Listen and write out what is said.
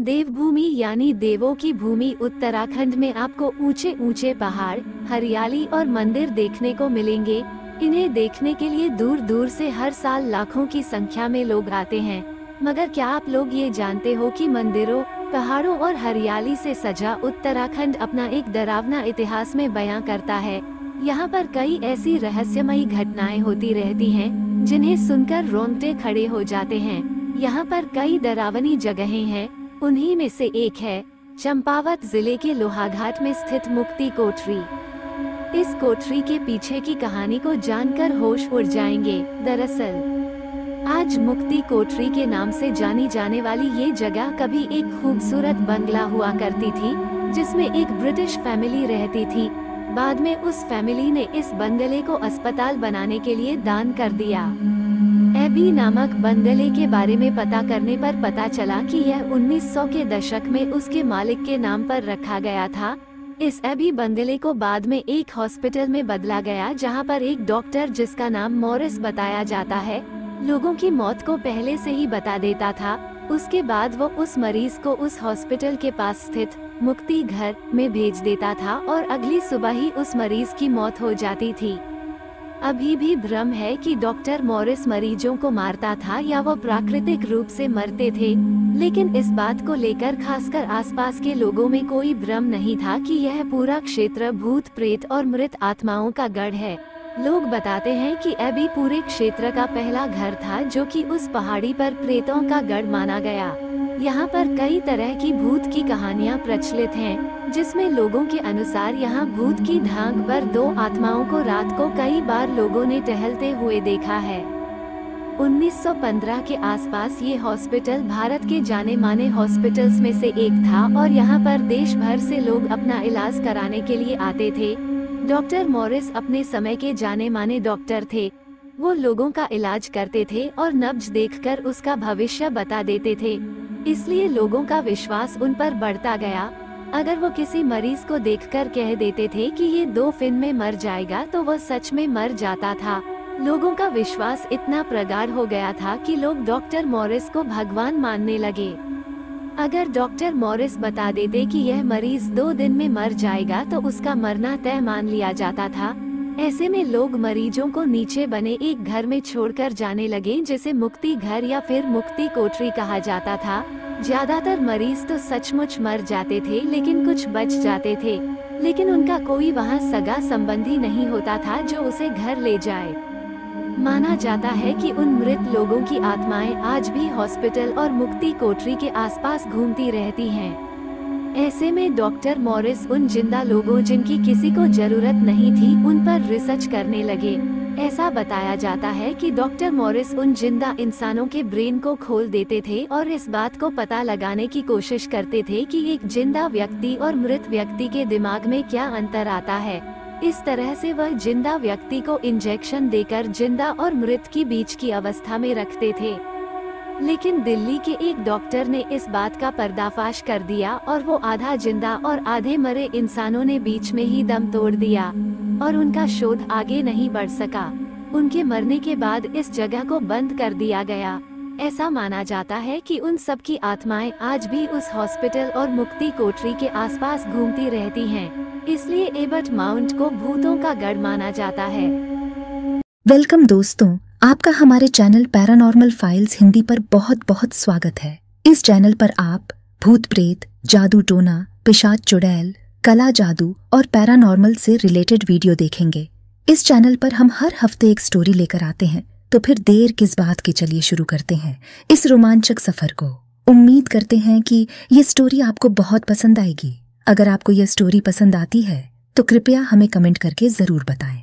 देवभूमि यानी देवों की भूमि उत्तराखंड में आपको ऊँचे ऊँचे पहाड़ हरियाली और मंदिर देखने को मिलेंगे। इन्हें देखने के लिए दूर दूर से हर साल लाखों की संख्या में लोग आते हैं। मगर क्या आप लोग ये जानते हो कि मंदिरों पहाड़ों और हरियाली से सजा उत्तराखंड अपना एक डरावना इतिहास में बयां करता है? यहाँ पर कई ऐसी रहस्यमयी घटनाएँ होती रहती हैं, जिन्हें सुनकर रोंगटे खड़े हो जाते हैं। यहाँ पर कई डरावनी जगहें हैं उन्हीं में से एक है, चंपावत ज़िले के लोहाघाट में स्थित मुक्ति कोठरी। इस कोठरी के पीछे की कहानी को जानकर होश उड़ जाएँगे, दरअसल। आज मुक्ति कोठरी के नाम से जानी जाने वाली ये जगह कभी एक खूबसूरत बंगला हुआ करती थी, जिसमें एक ब्रिटिश फैमिली रहती थी। बाद में उस फैमिली ने इस बंगले को अस्पताल बनाने के लिए दान कर दिया। एबी नामक बंगले के बारे में पता करने पर पता चला कि यह 1900 के दशक में उसके मालिक के नाम पर रखा गया था। इस एबी बंगले को बाद में एक हॉस्पिटल में बदला गया, जहाँ पर एक डॉक्टर, जिसका नाम मॉरिस, बताया जाता है। लोगों की मौत को पहले से ही बता देता था। उसके बाद वो उस मरीज़ को उस हॉस्पिटल के पास स्थित मुक्ति घर में भेज देता था और अगली सुबह ही उस मरीज़ की मौत हो जाती थी। अभी भी भ्रम है कि डॉक्टर मॉरिस मरीजों को मारता था या वो प्राकृतिक रूप से मरते थे, लेकिन इस बात को लेकर खासकर आसपास के लोगों में कोई भ्रम नहीं था कि यह पूरा क्षेत्र भूत, प्रेत और मृत आत्माओं का गढ़ है। लोग बताते हैं कि एबी पूरे क्षेत्र का पहला घर था जो कि उस पहाड़ी पर प्रेतों का गढ़ माना गया। यहाँ पर कई तरह की भूत की कहानियाँ प्रचलित हैं, जिसमें लोगों के अनुसार यहाँ भूत की ढांग पर दो आत्माओं को रात को कई बार लोगों ने टहलते हुए देखा है। 1915 के आसपास ये हॉस्पिटल भारत के जाने माने हॉस्पिटल्स में से एक था और यहाँ पर देश भर से लोग अपना इलाज कराने के लिए आते थे। डॉक्टर मॉरिस अपने समय के जाने माने डॉक्टर थे। वो लोगों का इलाज करते थे और नब्ज देखकर उसका भविष्य बता देते थे। इसलिए लोगों का विश्वास उन पर बढ़ता गया। अगर वो किसी मरीज़ को देखकर कह देते थे कि ये दो फिन में मर जाएगा तो वो सच में मर जाता था। लोगों का विश्वास इतना प्रगाढ़ हो गया था कि लोग डॉक्टर मॉरिस को भगवान मानने लगे। अगर डॉक्टर मॉरिस बता देते कि यह मरीज़ दो दिन में मर जाएगा तो उसका मरना तय मान लिया जाता था। ऐसे में लोग मरीजों को नीचे बने एक घर में छोड़कर जाने लगे, जिसे मुक्ति घर या फिर मुक्ति कोठरी कहा जाता था। ज़्यादातर मरीज़ तो सचमुच मर जाते थे, लेकिन कुछ बच जाते थे। लेकिन उनका कोई वहाँ सगा संबंधी नहीं होता था जो उसे घर ले जाए। माना जाता है कि उन मृत लोगों की आत्माएँ आज भी हॉस्पिटल और मुक्ति कोठरी के आसपास घूमती रहती हैं। ऐसे में डॉक्टर मॉरिस उन ज़िंदा लोगों जिनकी किसी को ज़रूरत नहीं थी, उन पर रिसर्च करने लगे। ऐसा बताया जाता है कि डॉक्टर मॉरिस उन ज़िंदा इंसानों के ब्रेन को खोल देते थे और इस बात को पता लगाने की कोशिश करते थे कि एक ज़िंदा व्यक्ति और मृत व्यक्ति के दिमाग में क्या अंतर आता है। इस तरह से वह ज़िंदा व्यक्ति को इंजेक्शन देकर ज़िंदा और मृत की बीच की अवस्था में रखते थे। लेकिन दिल्ली के एक डॉक्टर ने इस बात का पर्दाफाश कर दिया और वो आधा ज़िंदा और आधे मरे इंसानों ने बीच में ही दम तोड़ दिया। और उनका शोध आगे नहीं बढ़ सका। उनके मरने के बाद इस जगह को बंद कर दिया गया। ऐसा माना जाता है कि उन सब की आत्माएँ आज भी उस हॉस्पिटल और मुक्ति कोठरी के आसपास घूमती रहती हैं। इसलिए एबर्ट माउंट को भूतों का गढ़ माना जाता है। वेलकम दोस्तों आपका हमारे चैनल पैरानॉर्मल फाइल्स हिंदी पर बहुत बहुत स्वागत है। इस चैनल पर आप, भूत प्रेत, जादू टोना, पिशाच चुड़ैल, कला जादू और पैरानॉर्मल से रिलेटेड वीडियो देखेंगे। इस चैनल पर हम हर हफ़्ते एक स्टोरी लेकर आते हैं तो फिर देर किस बात की चलिए शुरू करते हैं। इस रोमांचक सफ़र को उम्मीद करते हैं कि ये स्टोरी आपको बहुत पसंद आएगी। अगर आपको यह स्टोरी पसंद आती है तो कृपया हमें कमेंट करके ज़रूर बताएँ।